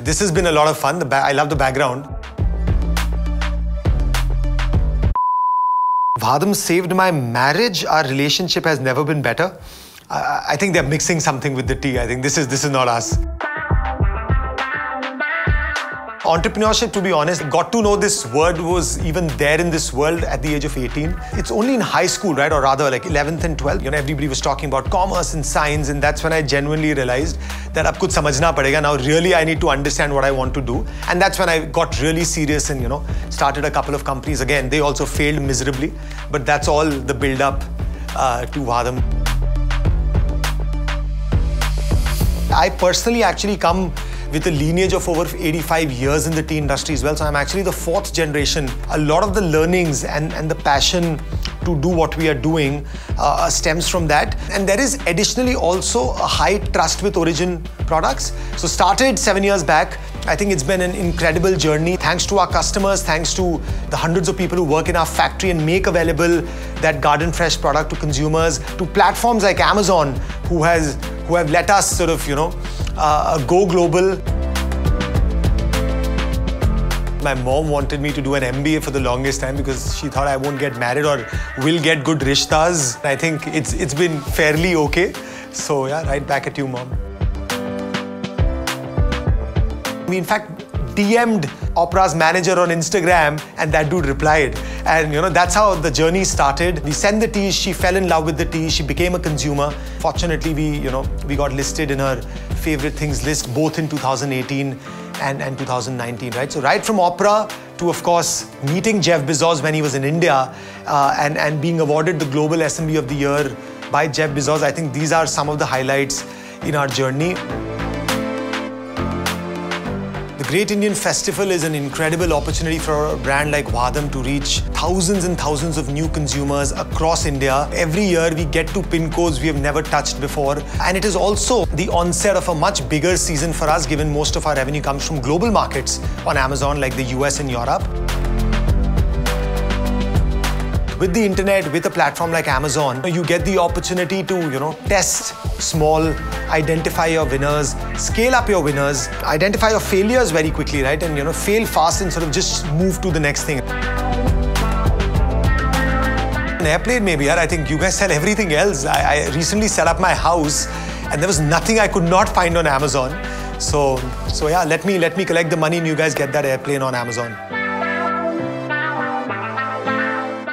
This has been a lot of fun. The I love the background. Vahdam saved my marriage. Our relationship has never been better. I, I think they're mixing something with the tea. I think this is this is not us. Entrepreneurship, to be honest, got to know this word was even there in this world at the age of 18. It's only in high school, right? Or rather, like 11th and 12th, you know, everybody was talking about commerce and science, and that's when I genuinely realized that ab kuch samajhna padega. Now, really, I need to understand what I want to do. And that's when I got really serious and, you know, started a couple of companies. Again, they also failed miserably, but that's all the build up uh, to Vahdam. I personally actually come with a lineage of over 85 years in the tea industry as well. So I'm actually the fourth generation. A lot of the learnings and, and the passion to do what we are doing uh, stems from that. And there is additionally also a high trust with Origin products. So started seven years back. I think it's been an incredible journey. Thanks to our customers, thanks to the hundreds of people who work in our factory and make available that garden fresh product to consumers, to platforms like Amazon, who has who have let us sort of, you know, go global. My mom wanted me to do an MBA for the longest time because she thought I won't get married or will get good rishtas. I think it's it's been fairly okay. So yeah, right back at you, mom. We in fact DM'd Oprah's manager on Instagram and that dude replied. And you know, that's how the journey started. We sent the teas, she fell in love with the teas, she became a consumer. Fortunately, we, you know, we got listed in her favorite things list both in 2018 and, and 2019, right? So right from Oprah to, of course, meeting Jeff Bezos when he was in India uh, and, and being awarded the Global SMB of the Year by Jeff Bezos, I think these are some of the highlights in our journey. The Great Indian Festival is an incredible opportunity for a brand like Vahdam to reach thousands and thousands of new consumers across India. Every year we get to pin codes we have never touched before. And it is also the onset of a much bigger season for us given most of our revenue comes from global markets on Amazon like the US and Europe with the internet, with a platform like Amazon, you get the opportunity to, you know, test small, identify your winners, scale up your winners, identify your failures very quickly, right? And, you know, fail fast and sort of just move to the next thing. An airplane maybe. I think you guys sell everything else. I, I recently set up my house and there was nothing I could not find on Amazon. So, so yeah, let me, let me collect the money and you guys get that airplane on Amazon.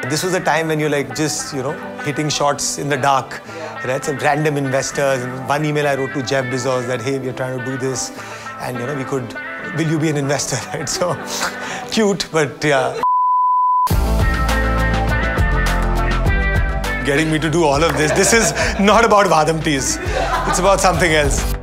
This was a time when you're like just, you know, hitting shots in the dark, right? Some random investors. And one email I wrote to Jeff Bezos that, hey, we're trying to do this. And, you know, we could, will you be an investor, right? So cute, but yeah. Getting me to do all of this. This is not about Vahdam. It's about something else.